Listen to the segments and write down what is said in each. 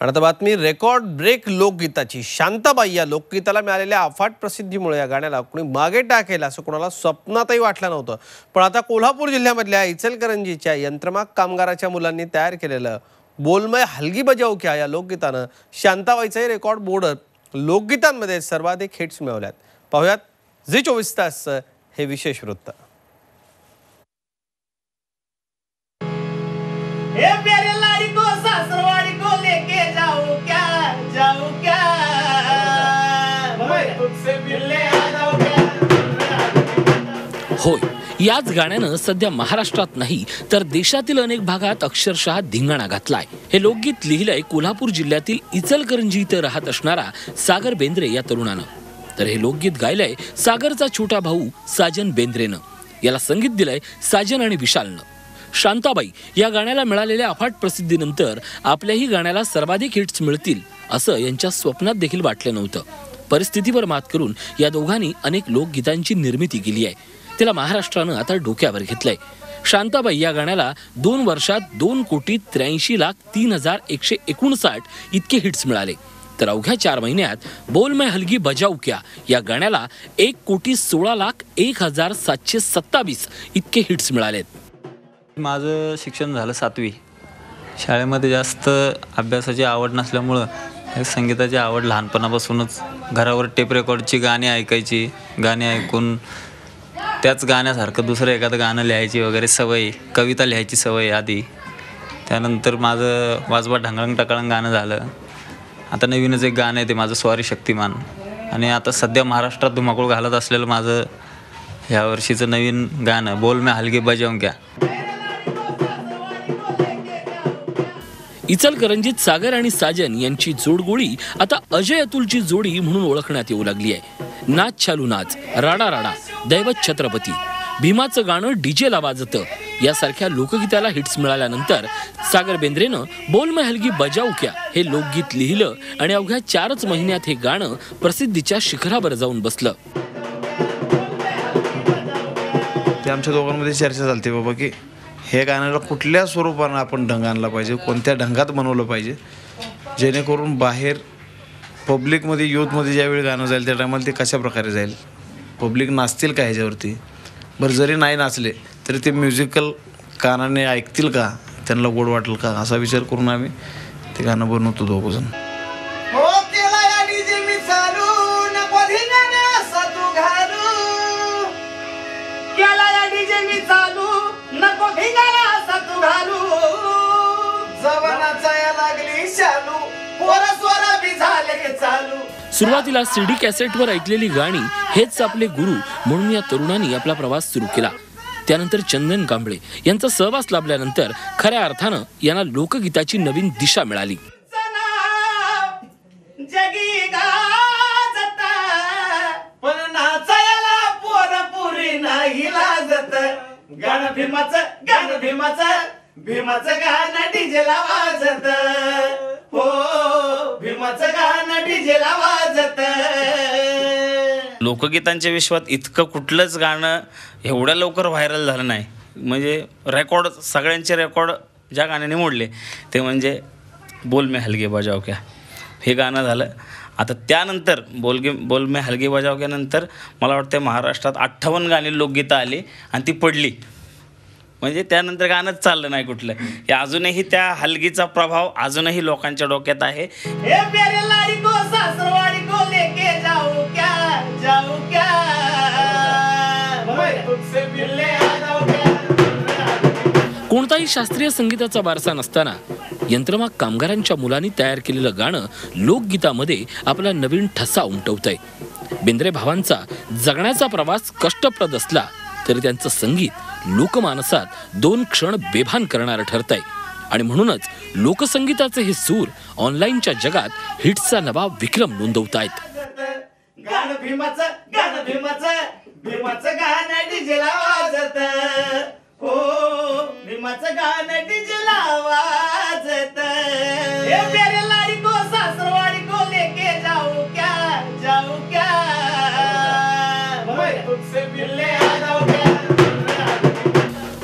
आणि आता बातमी रेकॉर्ड ब्रेक लोकगीताची. शांताबाई या लोकगीताला मिळालेल्या अफाट प्रसिद्धीमुळे या गाण्याला कोणी मागे टाकेल असं कोणाला स्वप्नातही वाटलं नव्हतं. पण आता कोल्हापूर जिल्ह्यामधल्या इचलकरंजीच्या यंत्रमाग कामगाराच्या मुलांनी तयार केलेलं बोलमय हलगी बजाव क्या या लोकगीतानं शांताबाईचंही रेकॉर्ड बोर्डत लोकगीतांमध्ये सर्वाधिक हिट्स मिळवल्यात. पाहुयात झी चोवीस तास हे विशेष वृत्त. होय. याच गाण्यानं सध्या महाराष्ट्रात नाही तर देशातील अनेक भागात अक्षरशः धिंगाणा घातलाय. हे लोकगीत लिहिलंय कोल्हापूर जिल्ह्यातील इचलकरंजी इथं राहत असणारा सागर बेंद्रे या तरुणानं. तर हे लोकगीत गायलंय सागरचा छोटा भाऊ साजन बेंद्रेनं. याला संगीत दिलंय साजन आणि विशालनं. शांताबाई या गाण्याला मिळालेल्या अफाट प्रसिद्धीनंतर आपल्याही गाण्याला सर्वाधिक हिट्स मिळतील असं यांच्या स्वप्नात देखील वाटलं नव्हतं. परिस्थितीवर मात करून या दोघांनी अनेक लोकगीतांची निर्मिती केली आहे. तिला महाराष्ट्रानं आता डोक्यावर घेतलंय. शांताबाई या गाण्याला दोन वर्षात दोन कोटी त्र्याऐंशी लाख तीन हजार एकशे एकोणसाठ इतके हिट्स मिळाले. तर अवघ्या चार महिन्यात बोल मैं हलगी बजाऊ क्या या गाण्याला एक कोटी सोळा लाख एक हजार सातशे सत्तावीस इतके हिट्स मिळालेत. माझं शिक्षण झालं सातवी. शाळेमध्ये जास्त अभ्यासाची आवड नसल्यामुळं संगीताची आवड लहानपणापासूनच. घरावर टेप रेकॉर्डची गाणी ऐकायची गाणी ऐकून त्याच गाण्यासारखं दुसरं एखादं गाणं लिहायची वगैरे सवय कविता लिहायची सवय आधी. त्यानंतर माझं वाजवा ढंगळंग टकळंग गाणं झालं. आता नवीनच एक गाणं आहे ते माझं स्वारी शक्तिमान. आणि आता सध्या महाराष्ट्रात धुमाकूळ घालत असलेलं माझं ह्या वर्षीचं नवीन गाणं बोल मी हलगे बजावून घ्या. इचलकरंजीत सागर आणि साजन यांची जोडगोळी आता अजय अतुलची जोडी म्हणून ओळखण्यात येऊ लागली आहे. नाच छालू नाच राडा राडा दैवत छत्रपती. भीमाचं गाणं डीजेला वाजतं. यासारख्या लोकगीताला हिट्स मिळाल्यानंतर सागर बेंद्रेनं बोल महलगी बजाऊ क्या हे लोकगीत लिहिलं आणि अवघ्या चारच महिन्यात हे गाणं प्रसिद्धीच्या शिखरावर जाऊन बसलं. ते आमच्या दोघांमध्ये चर्चा चालते बाबा की हे गाण्याला कुठल्या स्वरूपानं आपण ढंग आणला पाहिजे कोणत्या ढंगात बनवलं पाहिजे जेणेकरून बाहेर पब्लिकमध्ये यूथमध्ये ज्यावेळी गाणं जाईल त्या टायमाला ते कशा प्रकारे जाईल? पब्लिक नाचतील का ह्याच्यावरती? बरं जरी नाही नाचले तरी ते म्युझिकल कानाने ऐकतील का? त्यांना गोड वाटेल का? असा विचार करून आम्ही ते गाणं बनवतो दोघंजण सुरुवातीला सीडी कॅसेटवर ऐकलेली गाणी हेच आपले गुरु म्हणून या तरुणांनी आपला प्रवास सुरू केला. त्यानंतर चंदन कांबळे यांचा सहवास लाभल्यानंतर खऱ्या अर्थानं यांना लोकगीताची नवीन दिशा मिळाली. गाणं भीमाचं गाणं भीमाचं भीमाचं गाणं वाजत. डीजेला वाजत. लोकगीतांच्या विश्वात इतकं कुठलंच गाणं एवढ्या लवकर व्हायरल झालं नाही. म्हणजे रेकॉर्ड सगळ्यांचे रेकॉर्ड ज्या गाण्याने मोडले ते म्हणजे बोल में हलगे बजाव क्या. हे गाणं झालं. आता त्यानंतर बोलगे बोल में हलगे बजाव क्या नंतर मला वाटतं महाराष्ट्रात अठ्ठावन्न गाणी लोकगीतं आली आणि ती पडली. म्हणजे त्यानंतर गाणंच चाललं नाही कुठलं. हे अजूनही त्या हलगीचा प्रभाव अजूनही लोकांच्या डोक्यात आहे. सासरवाड़ी को लेके जाऊं क्या जाऊं क्या? तुझसे मिलने आ जाऊं क्या? कोणताही शास्त्रीय संगीताचा वारसा नसताना यंत्रमाग कामगारांच्या मुलांनी तयार केलेलं गाणं लोकगीतामध्ये आपला नवीन ठसा उमटवत आहे बेंद्रे भावांचा जगण्याचा प्रवास कष्टप्रद असला तरी त्यांचं संगीत लोकमानसात दोन क्षण बेभान करणारं ठरतंय. आणि म्हणूनच लोकसंगीताचे हे सूर ऑनलाईनच्या जगात हिट्सचा नवा विक्रम नोंदवतायत.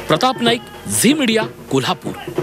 Pratap Naik Zee media Kolhapur.